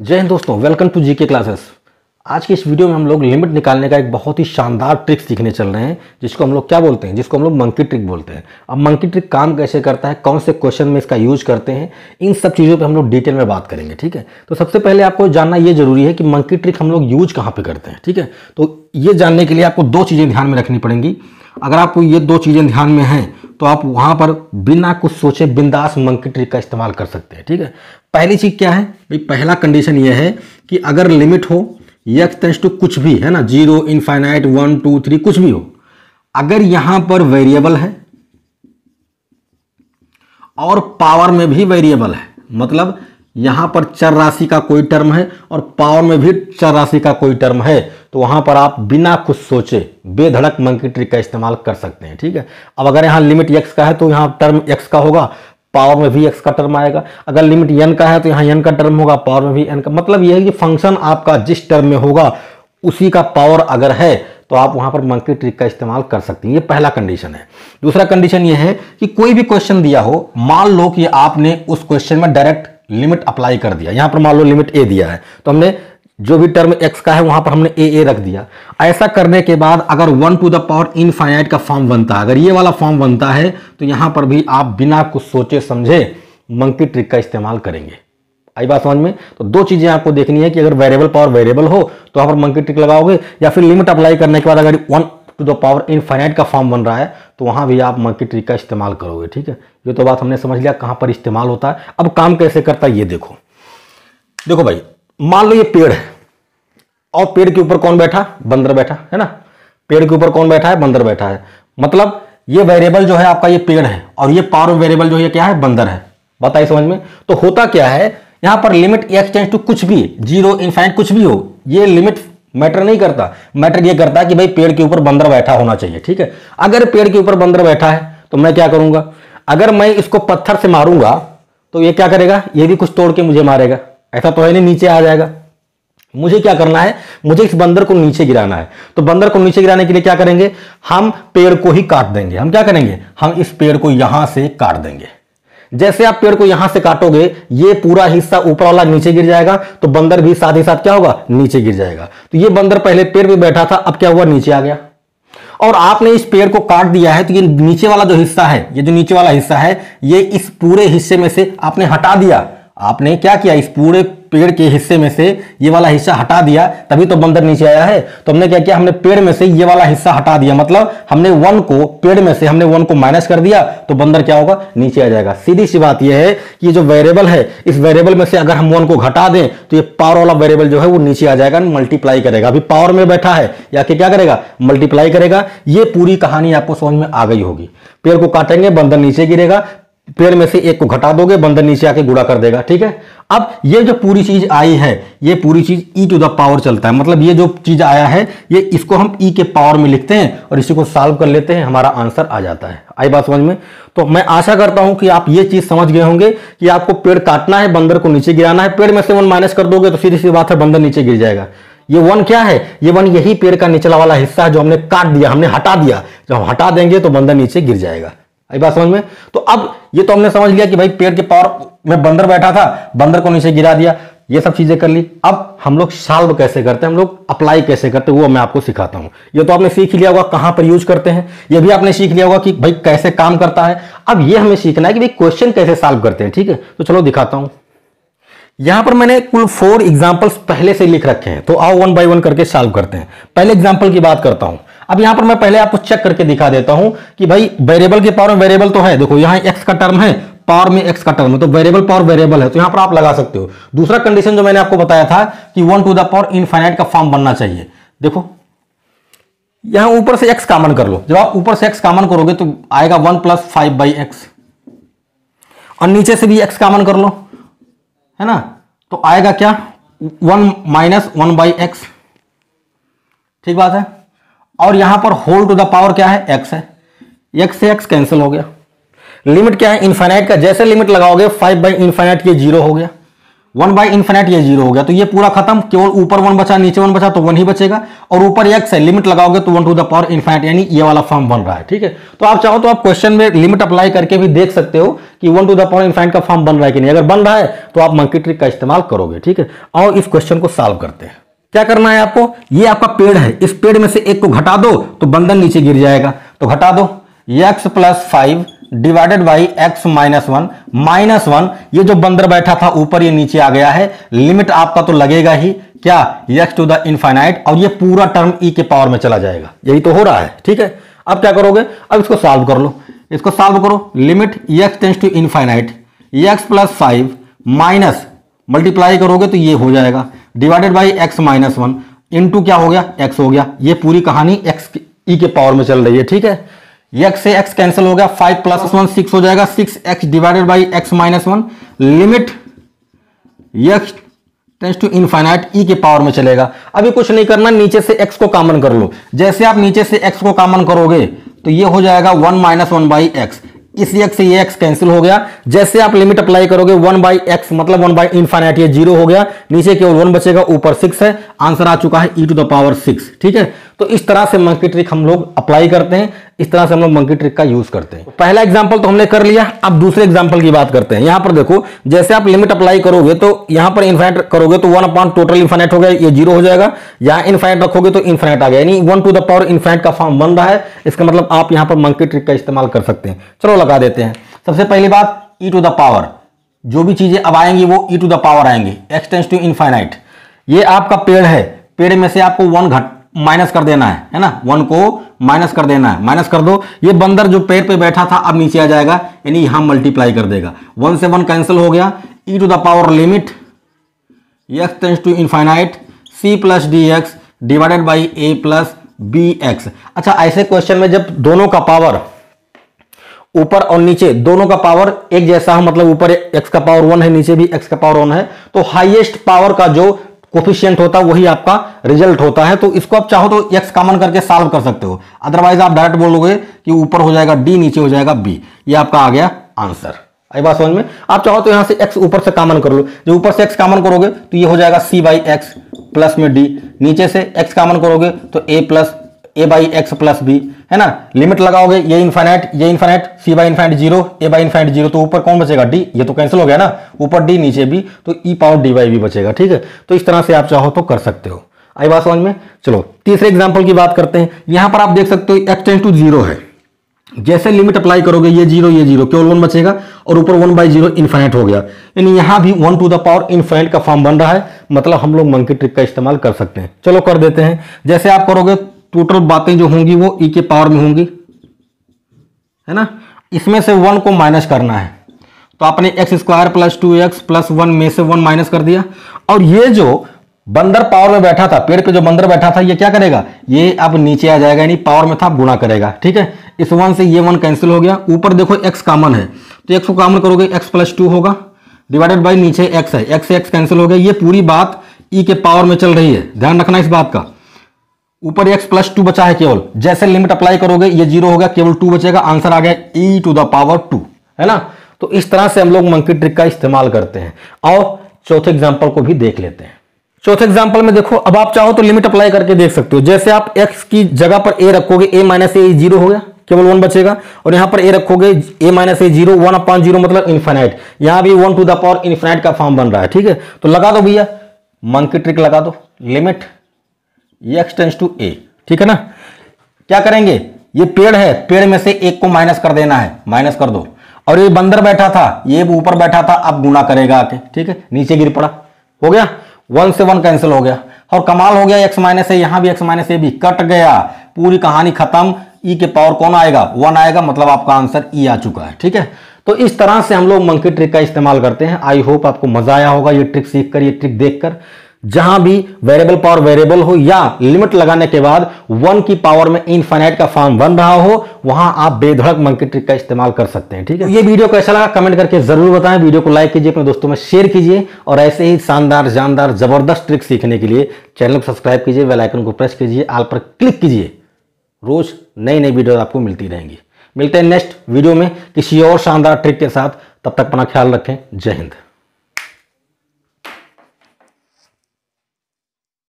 जय हिंद दोस्तों welcome to GK classes आज के इस वीडियो में हम लोग लिमिट निकालने का एक बहुत ही शानदार ट्रिक सीखने चल रहे हैं, जिसको हम लोग क्या बोलते हैं? जिसको हम लोग मंकी ट्रिक बोलते हैं। अब मंकी ट्रिक काम कैसे करता है? कौन से क्वेश्चन में इसका यूज़ करते हैं? इन सब चीज़ों पे हम लोग डिटेल में बात करेंगे, ठीक है? तो सबसे पहले आपको जानना ये ज़रूरी है कि मंकी ट्रिक हम लोग यूज़ कहाँ पर करते हैं, ठीक है? तो ये जानने के लिए आपको दो चीज़ें ध्यान में रखनी पड़ेंगी। अगर आपको ये दो चीज़ें ध्यान में हैं तो आप वहाँ पर बिना कुछ सोचे बिंदास मंकी ट्रिक का इस्तेमाल कर सकते हैं, ठीक है? पहली चीज़ क्या है? भाई, पहला कंडीशन ये है कि अगर लिमिट हो यक्स टेंस टू कुछ भी, है ना? Zero infinite one two three कुछ भी हो। अगर यहाँ पर वेरिएबल है और पावर में भी वेरिएबल है मतलब यहाँ पर चर राशि का कोई टर्म है और पावर में भी चर राशि का कोई टर्म है तो वहाँ पर आप बिना कुछ सोचे बेधड़क मंकी ट्रिक का इस्तेमाल कर सकते हैं, ठीक है? अब अगर यहाँ लिमिट एक्स का है तो यहाँ टर्म एक्स का होगा पावर में भी एक्स का टर्म आएगा। अगर लिमिट एन का है तो यहाँ एन का टर्म होगा पावर में भी एन का। मतलब यह है कि फ़ंक्शन आपका जिस टर्म में होगा, उसी का पावर अगर है तो आप वहाँ पर मंकी ट्रिक का इस्तेमाल कर सकते हैं। ये पहला कंडीशन है। दूसरा कंडीशन ये है कि कोई भी क्वेश्चन दिया हो, मान लो कि आपने उस क्वेश्चन में डायरेक्ट लिमिट अप्लाई कर दिया। यहाँ पर मान लो लिमिट ए दिया है। तो हमने जो भी टर्म एक्स का है, वहाँ पर हमने ए ए रख दिया। ऐसा करने के बाद अगर one to the power infinite का फॉर्म बनता है, अगर ये वाला फॉर्म बनता है तो यहाँ पर भी आप बिना कुछ सोचे समझे मंकी ट्रिक का इस्तेमाल करेंगे। आई बात समझ में? तो दो चीज़ें आपको देखनी है कि अगर वेरिएबल पावर वेरिएबल हो तो पर मंकी ट्रिक लगाओगे, या फिर लिमिट अप्लाई करने के बाद अगर one to the power infinite का फॉर्म बन रहा है तो वहाँ भी आप मंकी ट्रिक का इस्तेमाल करोगे, ठीक है? ये तो बात हमने समझ लिया कहाँ पर इस्तेमाल होता है। अब काम कैसे करता है, ये देखो। देखो भाई मान लो ये पेड़ है, और पेड़ के ऊपर कौन बैठा? बंदर बैठा, है ना? पेड़ के ऊपर कौन बैठा है? बंदर बैठा है। मतलब ये वेरिएबल जो है आपका ये पेड़ है, और ये पावर वेरिएबल जो है क्या है? बंदर है। बताइए समझ में। तो होता क्या है, यहाँ पर लिमिट एक्स टेंस टू कुछ भी ज़ीरो इनफाइट कुछ भी हो, ये लिमिट मैटर नहीं करता। मैटर ये करता है कि भाई पेड़ के ऊपर बंदर बैठा होना चाहिए, ठीक है? अगर पेड़ के ऊपर बंदर बैठा है तो मैं क्या करूँगा? अगर मैं इसको पत्थर से मारूँगा तो ये क्या करेगा? ये भी कुछ तोड़ के मुझे मारेगा। ऐसा तो है नहीं, नीचे आ जाएगा। मुझे क्या करना है? मुझे इस बंदर को नीचे गिराना है। तो बंदर को नीचे गिराने के लिए क्या करेंगे? हम पेड़ को ही काट देंगे। हम क्या करेंगे? हम इस पेड़ को यहाँ से काट देंगे। जैसे आप पेड़ को यहाँ से काटोगे, ये पूरा हिस्सा ऊपर वाला नीचे गिर जाएगा तो बंदर भी साथ ही साथ क्या होगा? नीचे गिर जाएगा। तो ये बंदर पहले पेड़ पे बैठा था, अब क्या हुआ? नीचे आ गया। और आपने इस पेड़ को काट दिया है तो ये नीचे वाला जो हिस्सा है, ये जो नीचे वाला हिस्सा है, ये इस पूरे हिस्से में से आपने हटा दिया। आपने क्या किया? इस पूरे पेड़ के हिस्से में से ये वाला हिस्सा हटा दिया, तभी तो बंदर नीचे आया है। तो हमने क्या किया? हमने पेड़ में से ये वाला हिस्सा हटा दिया। मतलब हमने वन को, पेड़ में से हमने वन को माइनस कर दिया तो बंदर क्या होगा? नीचे आ जाएगा। सीधी सी बात यह है कि जो वेरिएबल है, इस वेरिएबल में से अगर हम वन को घटा दें तो ये पावर वाला वेरिएबल जो है वो नीचे आ जाएगा मल्टीप्लाई करेगा। अभी पावर में बैठा है, या कि क्या करेगा? मल्टीप्लाई करेगा। ये पूरी कहानी आपको समझ में आ गई होगी। पेड़ को काटेंगे, बंदर नीचे गिरेगा। पेड़ में से एक को घटा दोगे, बंदर नीचे आके गुड़ा कर देगा, ठीक है? अब ये जो पूरी चीज़ आई है, ये पूरी चीज़ ई टू द पावर चलता है। मतलब ये जो चीज़ आया है, ये इसको हम ई e के पावर में लिखते हैं और इसी को सॉल्व कर लेते हैं, हमारा आंसर आ जाता है। आई बात समझ में? तो मैं आशा करता हूँ कि आप ये चीज़ समझ गए होंगे कि आपको पेड़ काटना है, बंदर को नीचे गिराना है। पेड़ में से वन माइनस कर दोगे तो सीधी सी बात है, बंदर नीचे गिर जाएगा। ये वन क्या है? ये वन यही पेड़ का निचला वाला हिस्सा है जो हमने काट दिया, हमने हटा दिया। जब हम हटा देंगे तो बंदर नीचे गिर जाएगा। आई बात समझ में? तो अब ये तो हमने समझ लिया कि भाई पेड़ के पावर में बंदर बैठा था, बंदर को नीचे गिरा दिया, ये सब चीज़ें कर ली। अब हम लोग सॉल्व कैसे करते हैं? हम लोग अप्लाई कैसे करते हैं? वो मैं आपको सिखाता हूँ। ये तो आपने सीख लिया होगा कहाँ पर यूज़ करते हैं। ये भी आपने सीख लिया होगा कि भाई कैसे काम करता है। अब ये हमें सीखना है कि भाई क्वेश्चन कैसे सॉल्व करते हैं, ठीक है? तो चलो दिखाता हूँ। यहाँ पर मैंने कुल फोर एग्जाम्पल्स पहले से लिख रखे हैं। तो आओ वन बाई वन करके सॉल्व करते हैं। पहले एग्ज़ाम्पल की बात करता हूँ। अब यहाँ पर मैं पहले आपको चेक करके दिखा देता हूँ कि भाई वेरिएबल के पावर में वेरिएबल तो है। देखो, यहाँ एक्स का टर्म है पावर में एक्स का टर्म है तो वेरिएबल पावर वेरिएबल है तो यहाँ पर आप लगा सकते हो। दूसरा कंडीशन जो मैंने आपको बताया था कि one to the power infinite का फॉर्म बनना चाहिए। देखो, यहाँ ऊपर से एक्स कॉमन कर लो। जब आप ऊपर से एक्स कॉमन करोगे तो आएगा one plus five by x और नीचे से भी एक्स कॉमन कर लो, है ना? तो आएगा क्या? One minus one by x ठीक बात है? और यहाँ पर होल टू द पावर क्या है? एक्स है। एक्स से एक्स कैंसिल हो गया। लिमिट क्या है? इन्फाइनाइट का। जैसे लिमिट लगाओगे फाइव बाई इन्फाइनाइट ये ज़ीरो हो गया। वन बाई इन्फिनेट ये ज़ीरो हो गया। तो ये पूरा खत्म। केवल ऊपर वन बचा, नीचे वन बचा तो वन ही बचेगा। और ऊपर एक्स है। लिमिट लगाओगे तो one to the power infinite यानी ये वाला फॉर्म बन रहा है। ठीक है? तो आप चाहो तो आप क्वेश्चन में लिमिट अप्लाई करके भी देख सकते हो कि one to the power infinite का फॉर्म बन रहा है कि नहीं। अगर बन रहा है तो आप मंकी ट्रिक का इस्तेमाल करोगे। ठीक है? और इस क्वेश्चन को सॉल्व करते हैं। क्या करना है आपको? ये आपका पेड़ है। इस पेड़ में से एक को घटा दो तो बंधन नीचे गिर जाएगा। तो घटा दो। X plus five divided by x minus one minus one ये जो बंदर बैठा था, ऊपर ये नीचे आ गया है। लिमिट आपका तो लगेगा ही। क्या? एक्स टू द इनफाइनाइट और ये पूरा टर्म ई e के पावर में चला जाएगा। यही तो हो रहा है। ठीक है? अब क्या करोगे? अब इसको सॉल्व कर लो। इसको सॉल्व करो। Limit x tends to infinite x plus five minus multiply करोगे तो ये हो जाएगा। Divided by x minus one into क्या हो गया? एक्स हो गया। ये पूरी कहानी एक्स ई e के पावर में चल रही है, ठीक है? एक्स से एक्स कैंसिल हो गया फाइव प्लस वन सिक्स हो जाएगा। Six x divided by x minus one limit x tends to infinite e के पावर में चलेगा। अभी कुछ नहीं करना, नीचे से एक्स को कॉमन कर लो। जैसे आप नीचे से एक्स को कॉमन करोगे तो ये हो जाएगा one minus one by x इस एक्स से ये एक्स कैंसिल हो गया। जैसे आप लिमिट अप्लाई करोगे वन बाई एक्स मतलब वन बाई इनफाइनाइट ये ज़ीरो हो गया। नीचे केवल वन बचेगा, ऊपर सिक्स है। आंसर आ चुका है e to the power six ठीक है? तो इस तरह से मंकी ट्रिक हम लोग अप्लाई करते हैं, इस तरह से हम लोग मंकी ट्रिक का यूज़ करते हैं। पहला एग्ज़ाम्पल तो हमने कर लिया, अब दूसरे एग्ज़ाम्पल की बात करते हैं। यहाँ पर देखो, जैसे आप लिमिट अप्लाई करोगे तो यहाँ पर इन्फाइनेट करोगे तो वन अपॉन टोटल इन्फाइनेट हो गया, ये ज़ीरो हो जाएगा। यहाँ इन्फाइनेट रखोगे तो इन्फाइनेट आ गया, यानी one to the power infinite का फॉर्म बन रहा है। इसका मतलब आप यहाँ पर मंकी ट्रिक का इस्तेमाल कर सकते हैं। चलो लगा देते हैं। सबसे पहली बात ई टू द पावर जो भी चीज़ें अब आएँगी वो ई टू द पावर आएँगी। एक्सटेंस टू इनफाइनाइट ये आपका पेड़ है। पेड़ में से आपको वन घट माइनस कर देना है है ना? वन को माइनस कर देना है। माइनस कर दो। ये बंदर जो पेड़ पे बैठा था, अब नीचे आ जाएगा, यानी यहाँ मल्टीप्लाई कर देगा। वन से वन कैंसिल हो गया। E to the power limit x tends to infinite c plus d x divided by a plus b x अच्छा ऐसे क्वेश्चन में जब दोनों का पावर ऊपर और नीचे, दोनों का पावर एक जैसा है मतलब ऊपर एक्स का पावर वन है, नीचे भी एक्स का पावर वन है तो हाईएस्ट पावर का जो कोफिशियंट होता है वही आपका रिज़ल्ट होता है। तो इसको आप चाहो तो एक्स कॉमन करके सॉल्व कर सकते हो। अदरवाइज़ आप डायरेक्ट बोलोगे कि ऊपर हो जाएगा डी नीचे हो जाएगा बी ये आपका आ गया आंसर आई बात समझ में? आप चाहो तो यहाँ से एक्स ऊपर से कॉमन कर लो। जब ऊपर से एक्स कॉमन करोगे तो ये हो जाएगा सी बाई एक्स प्लस में डी नीचे से एक्स कॉमन करोगे तो a plus a by x plus b है ना? लिमिट लगाओगे ये इन्फाइनाइट ये infinite c by infinite zero a by infinite zero तो ऊपर कौन बचेगा? डी ये तो कैंसिल हो गया ना? ऊपर डी नीचे बी तो e power d by b बचेगा, ठीक है? तो इस तरह से आप चाहो तो कर सकते हो। आई बात समझ में? चलो, तीसरे एग्ज़ाम्पल की बात करते हैं। यहाँ पर आप देख सकते हो एक्स टेन टू ज़ीरो है। जैसे लिमिट अप्लाई करोगे, ये ज़ीरो ये ज़ीरो केवल वन बचेगा, और ऊपर वन बाई ज़ीरो इन्फाइनाइट हो गया। यानी यहाँ भी one to the power infinite का फॉर्म बन रहा है। मतलब हम लोग मंकी ट्रिक का इस्तेमाल कर सकते हैं। चलो, कर देते हैं। जैसे आप करोगे टोटल बातें जो होंगी वो ई e के पावर में होंगी। है ना? इसमें से वन को माइनस करना है। तो आपने x square plus two x plus one में से वन माइनस कर दिया। और ये जो बंदर पावर में बैठा था, पेड़ पे जो बंदर बैठा था, ये क्या करेगा? ये अब नीचे आ जाएगा, यानी पावर में था गुणा करेगा। ठीक है? इस वन से ये वन कैंसिल हो गया। ऊपर देखो एक्स कॉमन है। तो एक्स को कॉमन करोगे एक्स प्लस टू होगा। डिवाइडेड बाई नीचे एक्स है। एक्स से एक्स कैंसिल हो गया। ये पूरी बात ई e के पावर में चल रही है। ध्यान रखना इस बात का। ऊपर एक्स प्लस टू बचा है केवल। जैसे लिमिट अप्लाई करोगे, ये ज़ीरो हो गया, केवल टू बचेगा आंसर आ गया e to the power two है ना? तो इस तरह से हम लोग मंकी ट्रिक का इस्तेमाल करते हैं। और चौथे एग्ज़ाम्पल को भी देख लेते हैं। चौथे एग्ज़ाम्पल में देखो, अब आप चाहो तो लिमिट अप्लाई करके देख सकते हो। जैसे आप एक्स की जगह पर ए रखोगे ए माइनस ए ज़ीरो हो गया, केवल वन बचेगा। और यहाँ पर ए रखोगे a minus a zero one upon zero मतलब इन्फाइनाइट यहाँ भी one to the power infinite का फॉर्म बन रहा है, ठीक है? तो लगा दो भैया मंकी ट्रिक लगा दो। Limit x tends to a ठीक है ना? क्या करेंगे? ये पेड़ है, पेड़ में से एक को माइनस कर देना है माइनस कर दो। और ये बंदर बैठा था, ये ऊपर बैठा था, अब गुना करेगा आके, ठीक है? नीचे गिर पड़ा, हो गया? वन से वन कैंसिल हो गया। और कमाल हो गया एक्स माइनस ए यहाँ भी एक्स माइनस ए भी कट गया। पूरी कहानी खत्म। ई के पावर कौन आएगा? वन आएगा मतलब आपका आंसर ई आ चुका है, ठीक है? तो इस तरह से हम लोग मंकी ट्रिक का इस्तेमाल करते हैं। आई होप आपको मज़ा आया होगा ये ट्रिक सीख कर, ये ट्रिक देखकर जहाँ भी वेरिएबल पावर वेरिएबल हो या लिमिट लगाने के बाद वन की पावर में इनफाइनाइट का फॉर्म बन रहा हो, वहाँ आप बेधड़क मंकी ट्रिक का इस्तेमाल कर सकते हैं, ठीक है? ये वीडियो कैसा लगा? कमेंट करके ज़रूर बताएँ। वीडियो को लाइक कीजिए, अपने दोस्तों में शेयर कीजिए और ऐसे ही शानदार, जानदार, ज़बरदस्त ट्रिक सीखने के लिए चैनल को सब्सक्राइब कीजिए वेलाइकन को प्रेस कीजिए आल पर क्लिक कीजिए। रोज नई नई वीडियो आपको मिलती रहेंगी। मिलते हैं नेक्स्ट वीडियो में किसी और शानदार ट्रिक के साथ। तब तक अपना ख्याल रखें। जय हिंद।